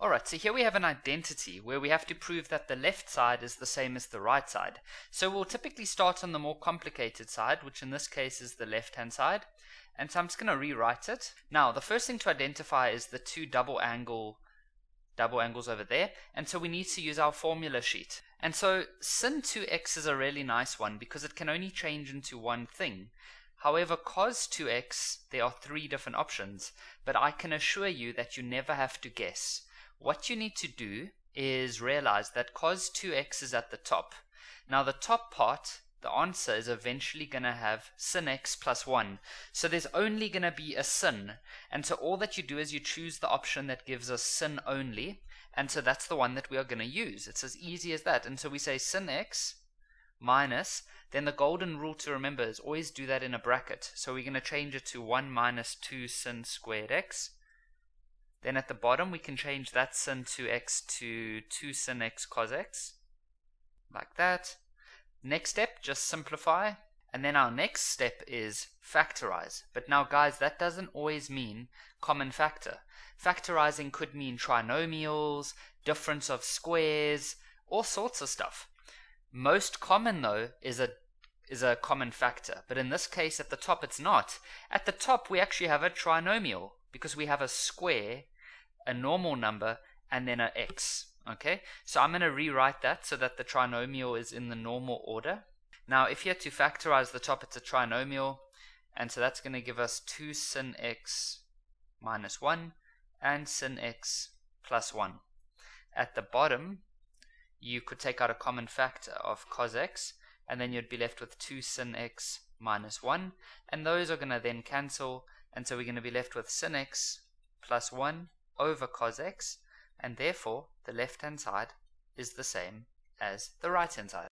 Alright, so here we have an identity where we have to prove that the left side is the same as the right side. So we'll typically start on the more complicated side, which in this case is the left hand side. And so I'm just going to rewrite it. Now, the first thing to identify is the two double angle double angles over there. And so we need to use our formula sheet. And so sin 2x is a really nice one because it can only change into one thing. However, cos 2x, there are three different options, but I can assure you that you never have to guess. What you need to do is realize that cos 2x is at the top. Now the top part, the answer is eventually going to have sin x plus 1. So there's only going to be a sin. And so all that you do is you choose the option that gives us sin only. And so that's the one that we are going to use. It's as easy as that. And so we say sin x minus, then the golden rule to remember is always do that in a bracket. So we're going to change it to 1 minus 2 sin squared x then at the bottom, we can change that sin 2x to 2 sin x cos x, like that. Next step, just simplify. And then our next step is factorize. But now, guys, that doesn't always mean common factor. Factorizing could mean trinomials, difference of squares, all sorts of stuff. Most common, though, is a is a common factor. But in this case, at the top, it's not. At the top, we actually have a trinomial because we have a square, a normal number, and then an x. Okay, so I'm going to rewrite that so that the trinomial is in the normal order. Now, if you had to factorize the top, it's a trinomial, and so that's going to give us 2 sin x minus 1 and sin x plus 1. At the bottom, you could take out a common factor of cos x, and then you'd be left with 2 sin x minus 1, and those are going to then cancel, and so we're going to be left with sin x plus 1 over cos x, and therefore the left hand side is the same as the right hand side.